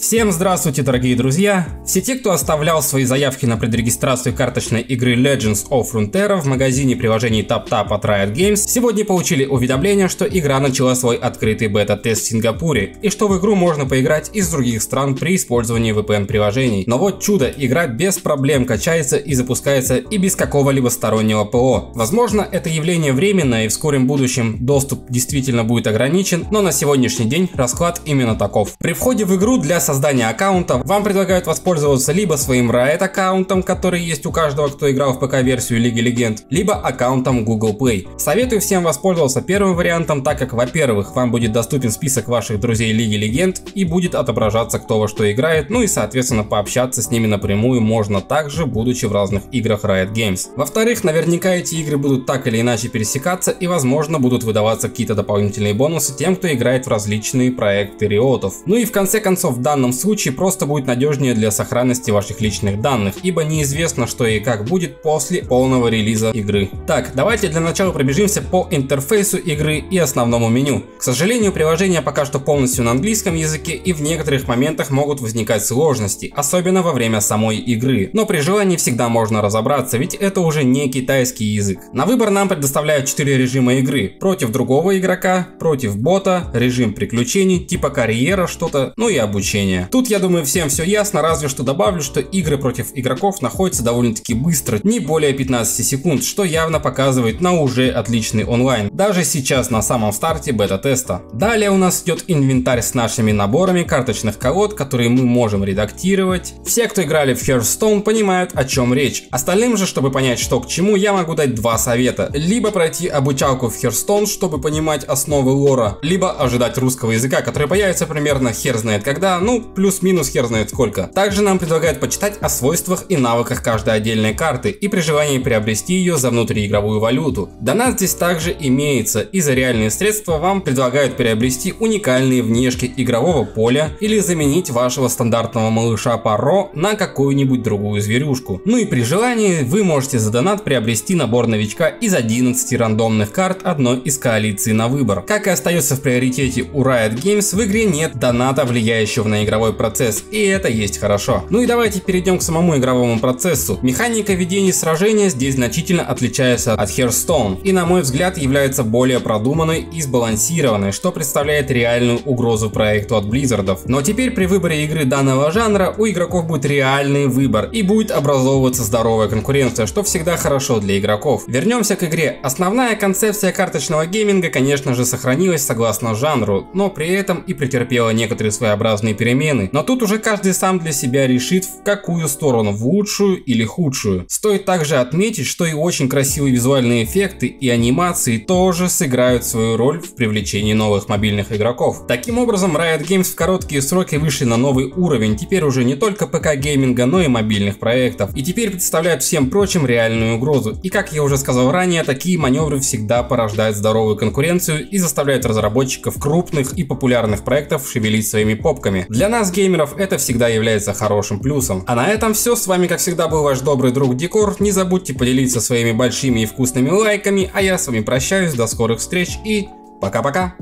Всем здравствуйте, дорогие друзья! Все те, кто оставлял свои заявки на предрегистрацию карточной игры Legends of Runeterra в магазине приложений TapTap от Riot Games, сегодня получили уведомление, что игра начала свой открытый бета-тест в Сингапуре, и что в игру можно поиграть из других стран при использовании VPN-приложений. Но вот чудо, игра без проблем качается и запускается и без какого-либо стороннего ПО. Возможно, это явление временное и в скором будущем доступ действительно будет ограничен, но на сегодняшний день расклад именно таков. При входе в игру для создания аккаунта вам предлагают воспользоваться либо своим Riot аккаунтом, который есть у каждого, кто играл в ПК-версию Лиги Легенд, либо аккаунтом Google Play. Советую всем воспользоваться первым вариантом, так как, во-первых, вам будет доступен список ваших друзей Лиги Легенд и будет отображаться кто во что играет, ну и соответственно пообщаться с ними напрямую можно также, будучи в разных играх Riot Games. Во-вторых, наверняка эти игры будут так или иначе пересекаться и возможно будут выдаваться какие-то дополнительные бонусы тем, кто играет в различные проекты Риотов. Ну и в конце концов, данный данном случае просто будет надежнее для сохранности ваших личных данных, ибо неизвестно что и как будет после полного релиза игры. Так, давайте для начала пробежимся по интерфейсу игры и основному меню. К сожалению, приложение пока что полностью на английском языке и в некоторых моментах могут возникать сложности, особенно во время самой игры. Но при желании всегда можно разобраться, ведь это уже не китайский язык. На выбор нам предоставляют 4 режима игры. Против другого игрока, против бота, режим приключений, типа карьера что-то, ну и обучение уровня. Тут, я думаю, всем все ясно, разве что добавлю, что игры против игроков находятся довольно-таки быстро, не более 15 секунд, что явно показывает на уже отличный онлайн, даже сейчас на самом старте бета-теста. Далее у нас идет инвентарь с нашими наборами карточных колод, которые мы можем редактировать. Все, кто играли в Hearthstone, понимают, о чем речь. Остальным же, чтобы понять, что к чему, я могу дать два совета. Либо пройти обучалку в Hearthstone, чтобы понимать основы лора, либо ожидать русского языка, который появится примерно хер знает когда, ну плюс-минус хер знает сколько. Также нам предлагают почитать о свойствах и навыках каждой отдельной карты и при желании приобрести ее за внутриигровую валюту. Донат здесь также имеется и за реальные средства вам предлагают приобрести уникальные внешки игрового поля или заменить вашего стандартного малыша Паро на какую-нибудь другую зверюшку. Ну и при желании вы можете за донат приобрести набор новичка из 11 рандомных карт одной из коалиции на выбор. Как и остается в приоритете у Riot Games, в игре нет доната, влияющего на игру игровой процесс, и это есть хорошо. Ну и давайте перейдем к самому игровому процессу. Механика ведения сражения здесь значительно отличается от Hearthstone, и на мой взгляд является более продуманной и сбалансированной, что представляет реальную угрозу проекту от Blizzardов. Но теперь при выборе игры данного жанра у игроков будет реальный выбор и будет образовываться здоровая конкуренция, что всегда хорошо для игроков. Вернемся к игре. Основная концепция карточного гейминга, конечно же, сохранилась согласно жанру, но при этом и претерпела некоторые своеобразные перемены перемены, но тут уже каждый сам для себя решит в какую сторону, в лучшую или худшую. Стоит также отметить, что и очень красивые визуальные эффекты и анимации тоже сыграют свою роль в привлечении новых мобильных игроков. Таким образом, Riot Games в короткие сроки вышли на новый уровень, теперь уже не только ПК гейминга, но и мобильных проектов, и теперь представляют всем прочим реальную угрозу. И как я уже сказал ранее, такие маневры всегда порождают здоровую конкуренцию и заставляют разработчиков крупных и популярных проектов шевелить своими попками. Для нас, геймеров, это всегда является хорошим плюсом. А на этом все. С вами, как всегда, был ваш добрый друг Декор. Не забудьте поделиться своими большими и вкусными лайками. А я с вами прощаюсь. До скорых встреч и пока-пока.